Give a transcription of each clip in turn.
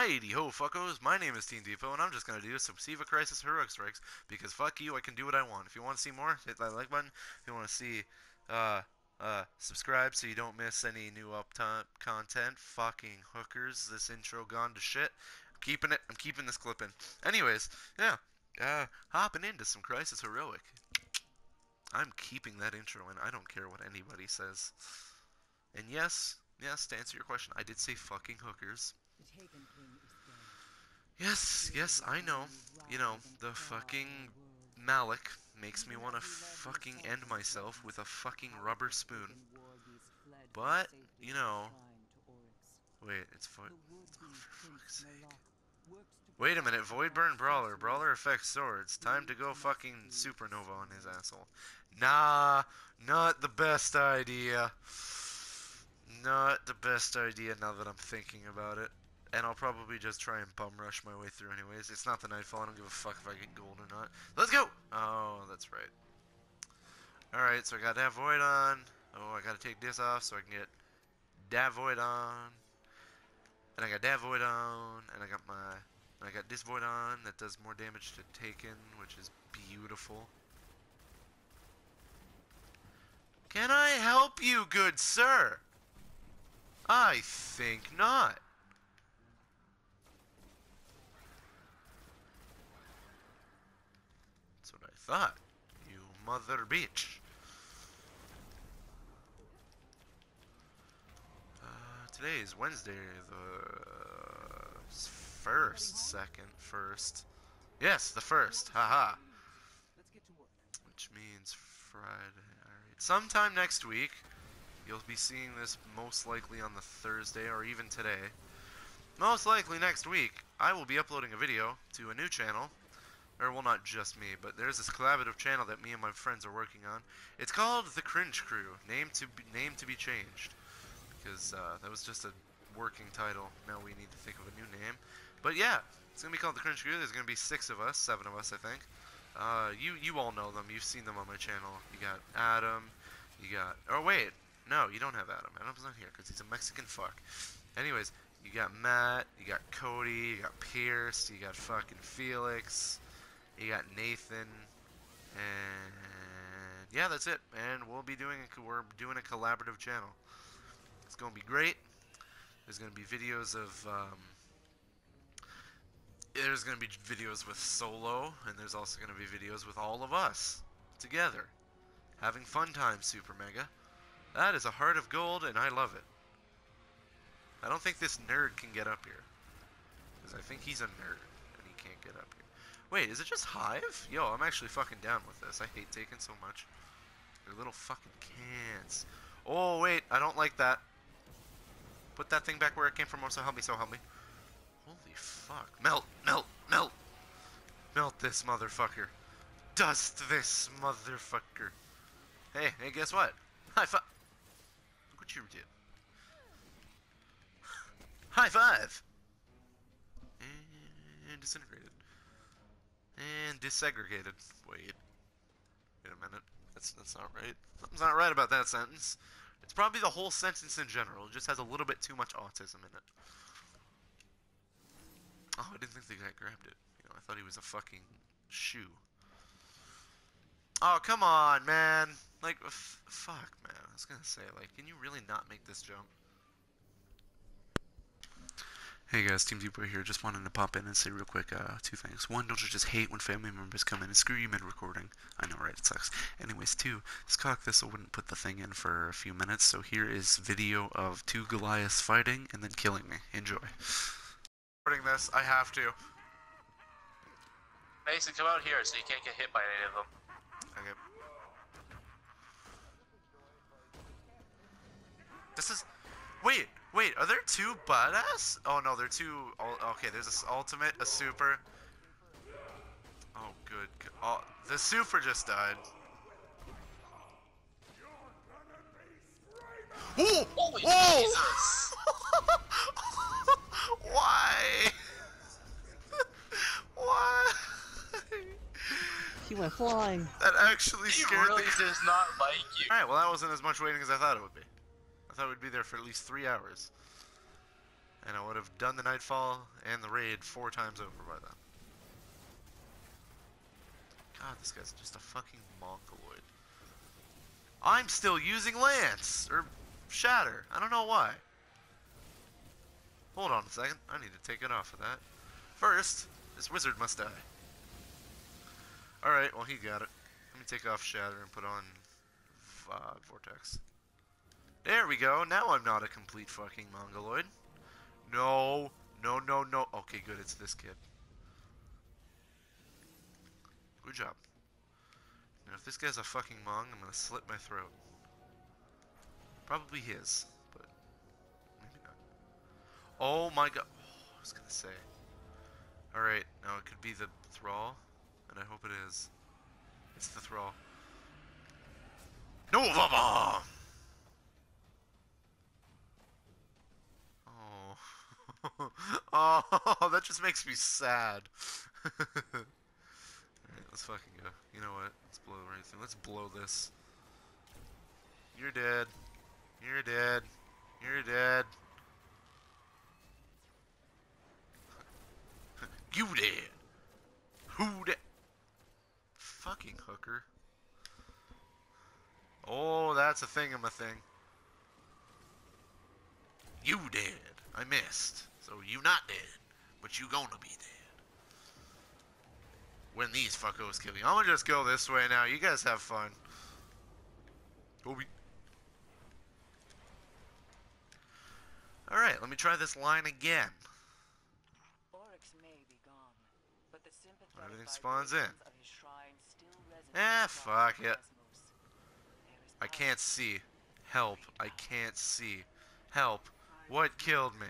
Hi, ho fuckos, my name is Team Depot, and I'm just gonna do some Siva Crisis Heroic Strikes, because fuck you, I can do what I want. If you want to see more, hit that like button. If you want to see, uh, uh, subscribe so you don't miss any new up content. Fucking hookers, this intro gone to shit. I'm keeping it, I'm keeping this clip in. Anyways, yeah, uh, hopping into some Crisis Heroic. I'm keeping that intro and I don't care what anybody says. And yes, yes, to answer your question, I did say fucking hookers. Yes, yes, I know. You know, the fucking Malok makes me want to fucking end myself with a fucking rubber spoon. But, you know... Wait, it's Void... Oh, for fuck's sake. Wait a minute, Voidburn Brawler. Brawler affects swords. Time to go fucking supernova on his asshole. Nah, not the best idea. Not the best idea now that I'm thinking about it. And I'll probably just try and bum rush my way through anyways. It's not the Nightfall. I don't give a fuck if I get gold or not. Let's go! Oh, that's right. Alright, so I got that void on. Oh, I gotta take this off so I can get that void on. And I got that void on. And I got my... I got this void on that does more damage to Taken, which is beautiful. Can I help you, good sir? I think not. Thought, you mother bitch. Uh, today is Wednesday, the first, second, first. Yes, the first. Haha. Which means Friday. Alright. Sometime next week, you'll be seeing this most likely on the Thursday or even today. Most likely next week, I will be uploading a video to a new channel or well not just me, but there's this collaborative channel that me and my friends are working on. It's called The Cringe Crew, name to be, name to be changed, because uh, that was just a working title. Now we need to think of a new name. But yeah, it's gonna be called The Cringe Crew. There's gonna be six of us, seven of us, I think. Uh, you you all know them. You've seen them on my channel. You got Adam. You got. Oh wait, no, you don't have Adam. Adam's not here because he's a Mexican fuck. Anyways, you got Matt. You got Cody. You got Pierce. You got fucking Felix. You got Nathan, and yeah, that's it. And we'll be doing a, we're doing a collaborative channel. It's gonna be great. There's gonna be videos of um, there's gonna be videos with solo, and there's also gonna be videos with all of us together, having fun time. Super Mega. That is a heart of gold, and I love it. I don't think this nerd can get up here. Because I think he's a nerd, and he can't get up here. Wait, is it just Hive? Yo, I'm actually fucking down with this. I hate taking so much. They're little fucking cans. Oh, wait, I don't like that. Put that thing back where it came from, or so help me, so help me. Holy fuck. Melt, melt, melt. Melt this motherfucker. Dust this motherfucker. Hey, hey, guess what? High five. Look what you did. High five. And disintegrated. And desegregated. Wait. Wait a minute. That's that's not right. Something's not right about that sentence. It's probably the whole sentence in general. It just has a little bit too much autism in it. Oh, I didn't think the guy grabbed it. You know, I thought he was a fucking shoe. Oh, come on, man. Like, fuck, man. I was gonna say, like, can you really not make this jump? Hey guys, Team Depot here. Just wanted to pop in and say real quick uh, two things. One, don't you just hate when family members come in and screw you mid-recording? I know, right? It sucks. Anyways, two, this cock thistle wouldn't put the thing in for a few minutes, so here is video of two Goliaths fighting and then killing me. Enjoy. Recording this, I have to. Mason, come out here so you can't get hit by any of them. Okay. This is... Wait, Wait, are there two badass? Oh no, they're two. Okay, there's a ultimate, a super. Oh good. Oh, the super just died. Ooh! Holy Whoa! Jesus! Why? Why? He went flying. That actually he scared really me. does not like you. Alright, well that wasn't as much waiting as I thought it would be thought we'd be there for at least three hours. And I would have done the Nightfall and the raid four times over by then. God, this guy's just a fucking mongoloid. I'm still using Lance! Or Shatter. I don't know why. Hold on a second. I need to take it off of that. First, this wizard must die. Alright, well he got it. Let me take off Shatter and put on uh, Vortex. There we go. Now I'm not a complete fucking mongoloid. No, no, no, no. Okay, good. It's this kid. Good job. Now, if this guy's a fucking mong, I'm gonna slit my throat. Probably his, but maybe not. Oh my god. Oh, I was gonna say. Alright, now it could be the Thrall, and I hope it is. It's the Thrall. Nova Bomb! Oh. that just makes me sad. Alright, let's fucking go. You know what? Let's blow through. Let's blow this. You're dead. You're dead. You're dead. you dead. Who dead? Fucking hooker. Oh, that's a thing of a thing. You dead. I missed. So you not dead. But you gonna be dead. When these fuckos kill you. I'm gonna just go this way now. You guys have fun. Toby. Alright, let me try this line again. Oryx may be gone, but the Everything spawns in. vibrations of his shrine still resonate Eh, fuck it. I can't see. Help. I can't see. Help. What killed me?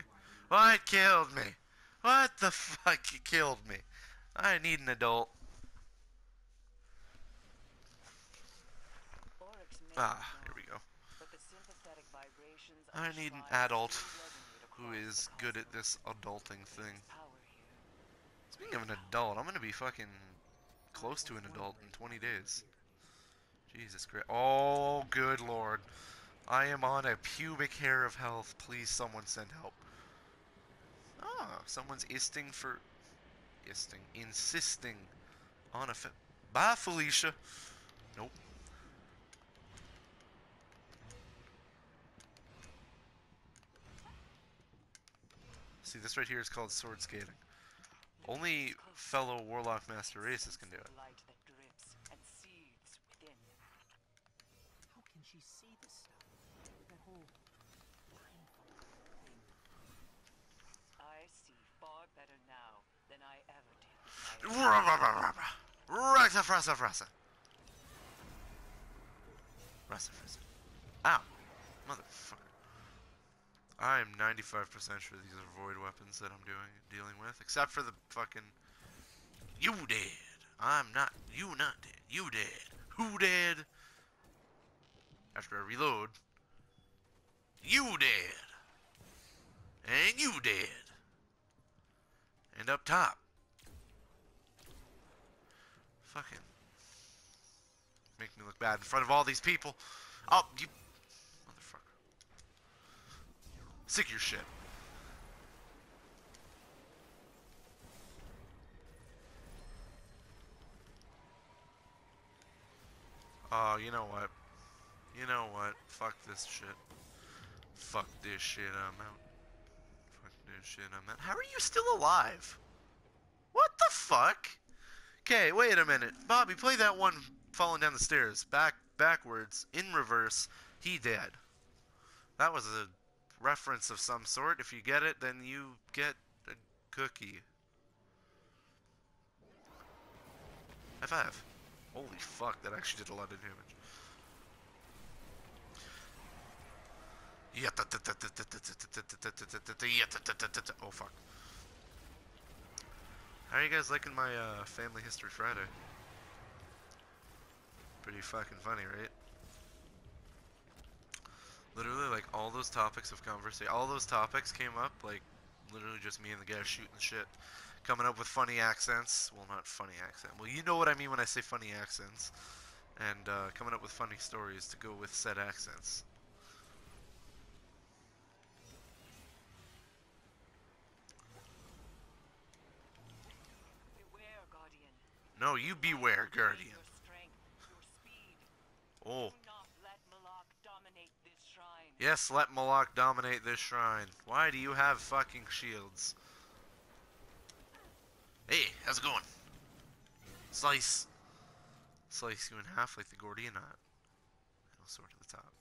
What killed me? What the fuck killed me? I need an adult. Ah, here we go. I need an adult who is good at this adulting thing. Speaking of an adult, I'm gonna be fucking close to an adult in 20 days. Jesus Christ. Oh, good lord. I am on a pubic hair of health. Please, someone send help. Ah, someone's isting for. Isting. Insisting on a. Bye, Felicia. Nope. See, this right here is called sword skating. Only fellow Warlock Master Races can do it. Light that drips and seethes within. How can she see this stuff? That whole blindfold thing. I see far better now than I ever did. when I was Rasa, rasa, rasa. Rasa, rasa. Ow. Motherfucker. I'm 95% sure these are void weapons that I'm doing dealing with, except for the fucking. You dead. I'm not. You not dead. You dead. Who dead? After I reload. You dead. And you dead. And up top. Fucking. Make me look bad in front of all these people. Oh, you. Motherfucker. Sick your shit. Oh, you know what? You know what? Fuck this shit. Fuck this shit, I'm out. Fuck this shit, I'm out. How are you still alive? What the fuck? Okay, wait a minute. Bobby, play that one falling down the stairs. Back, backwards, in reverse. He dead. That was a reference of some sort. If you get it, then you get a cookie. High five. Holy fuck, that actually did a lot of damage. Oh fuck. How are you guys liking my uh, Family History Friday? Pretty fucking funny, right? Literally, like, all those topics of conversation, all those topics came up, like, literally just me and the guy shooting shit. Coming up with funny accents. Well, not funny accent. Well, you know what I mean when I say funny accents. And uh, coming up with funny stories to go with said accents. No, you beware, Guardian. Your strength, your speed. Oh. Do not let Malok dominate this shrine. Yes, let Malok dominate this shrine. Why do you have fucking shields? Hey, how's it going? Slice. Slice you in half like the Gordian knot. I'll sword to the top.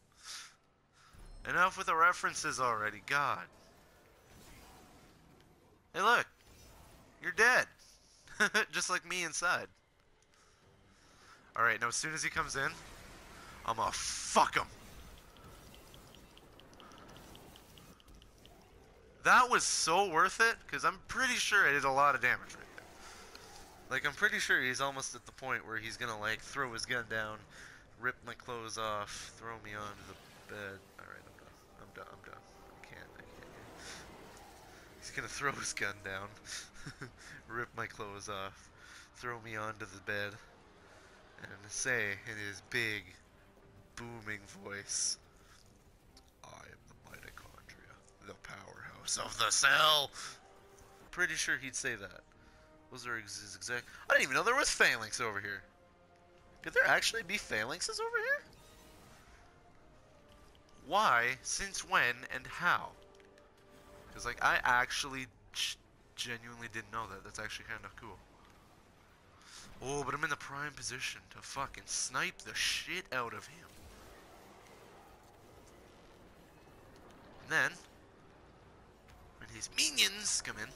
Enough with the references already, God. Hey look! You're dead! Just like me inside. Alright, now as soon as he comes in, I'm gonna fuck him. That was so worth it, because I'm pretty sure I did a lot of damage right there. Like, I'm pretty sure he's almost at the point where he's gonna, like, throw his gun down, rip my clothes off, throw me onto the bed. Alright, I'm done. I'm done. I'm done. I can't. I can't. He's gonna throw his gun down, rip my clothes off, throw me onto the bed, and say in his big, booming voice, I am the mitochondria, the powerhouse of the cell. Pretty sure he'd say that. Those are his exact. I didn't even know there was phalanx over here. Could there actually be phalanxes over here? Why, since when, and how? Because, like, I actually genuinely didn't know that. That's actually kind of cool. Oh, but I'm in the prime position to fucking snipe the shit out of him. And then, when his minions come in,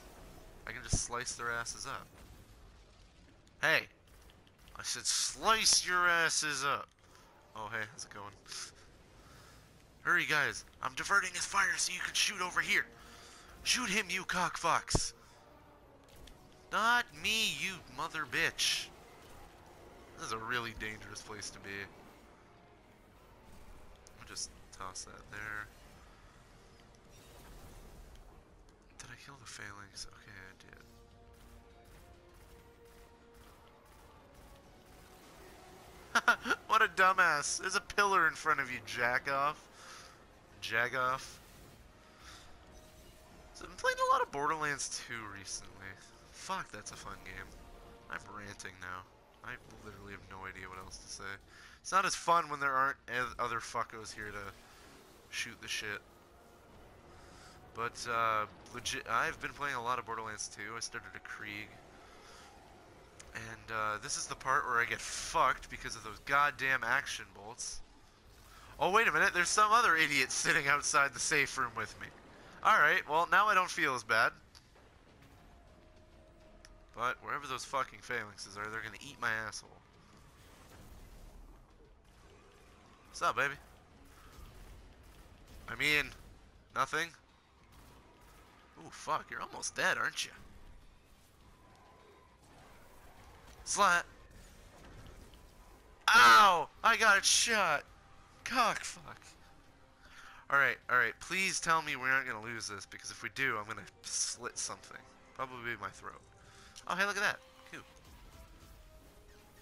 I can just slice their asses up. Hey! I said slice your asses up! Oh, hey, how's it going? Hurry, guys. I'm diverting his fire so you can shoot over here. Shoot him, you cockfox. Not me, you mother bitch. This is a really dangerous place to be. I'll just toss that there. Did I kill the phalanx? Okay, I did. what a dumbass. There's a pillar in front of you, jack off. I've been playing a lot of Borderlands 2 recently. Fuck, that's a fun game. I'm ranting now. I literally have no idea what else to say. It's not as fun when there aren't other fuckos here to shoot the shit. But, uh, legit, I've been playing a lot of Borderlands 2. I started a Krieg. And, uh, this is the part where I get fucked because of those goddamn axion bolts. Oh, wait a minute, there's some other idiot sitting outside the safe room with me. Alright, well, now I don't feel as bad. But wherever those fucking phalanxes are, they're gonna eat my asshole. What's up, baby? I mean, nothing. Ooh, fuck, you're almost dead, aren't you? Slat. Ow! I got it shot. Cock fuck. Alright, alright. Please tell me we aren't gonna lose this, because if we do, I'm gonna slit something. Probably my throat. Oh, hey, look at that. Cool.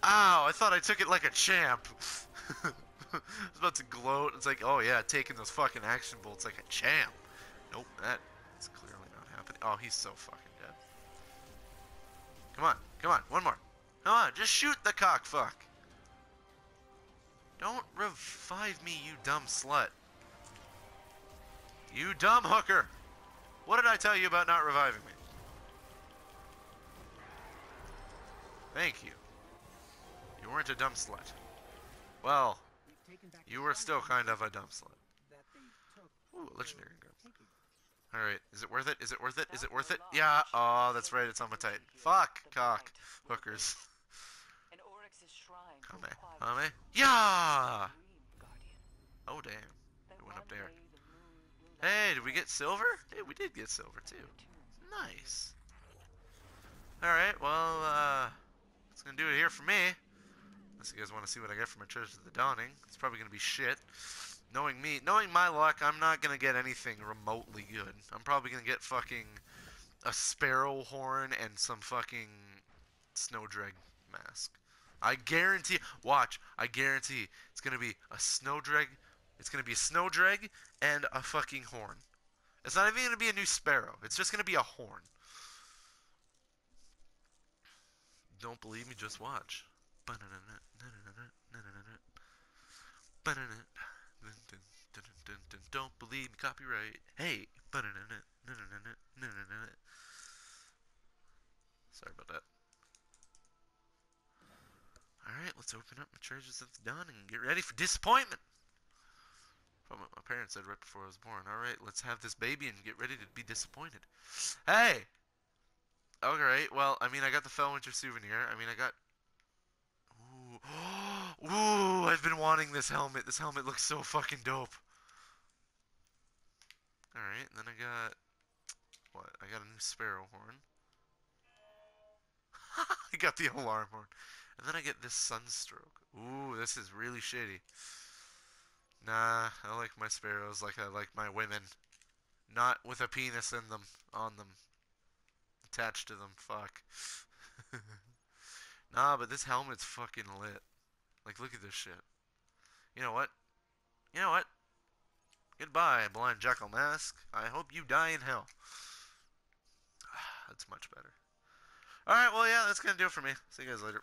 Ow! I thought I took it like a champ. I was about to gloat. It's like, oh yeah, taking those fucking axion bolts like a champ. Nope, that's clearly not happening. Oh, he's so fucking dead. Come on, come on, one more. Come on, just shoot the cockfuck. Don't revive me, you dumb slut. You dumb hooker. What did I tell you about not reviving me? Thank you. You weren't a dumb slut. Well, We've taken back you were still kind of a dumb slut. that they took Ooh, a legendary gun. Alright, is it worth it? Is it worth it? Is it worth it? Yeah, oh, that's right, it's on my tight. Fuck, cock, hookers. And Oryx's shrine Come here, come your Yeah! Oh, damn. That It went up one there. day the moon will Hey, light did we get silver? Yeah, we did get silver, too. Nice. Alright, well, uh, that's gonna do it here for me. Unless you guys want to see what I get from my Treasures of the Dawning. It's probably gonna be shit. Knowing me, knowing my luck, I'm not gonna get anything remotely good. I'm probably gonna get fucking a sparrow horn and some fucking snowdrag mask. I guarantee. Watch, I guarantee it's gonna be a snowdrag. It's gonna be a snowdrag and a fucking horn. It's not even gonna be a new sparrow. It's just gonna be a horn. don't believe me, just watch. Don't believe me, copyright. Hey. Sorry about that. Alright, let's open up my treasures of the and get ready for disappointment. Oh, what my parents said right before I was born. Alright, let's have this baby and get ready to be disappointed. Hey! Alright, well, I mean, I got the Fellwinter souvenir. I mean, I got... Ooh. Ooh, I've been wanting this helmet. This helmet looks so fucking dope. Alright, then I got... What? I got a new sparrow horn. I got the alarm horn. And then I get this sunstroke. Ooh, this is really shitty. Nah, I like my sparrows like I like my women. Not with a penis in them, on them. Attached to them, fuck. nah, but this helmet's fucking lit. Like, look at this shit. You know what? You know what? Goodbye, blind jackal mask. I hope you die in hell. That's much better. Alright, well, yeah, that's gonna do it for me. See you guys later.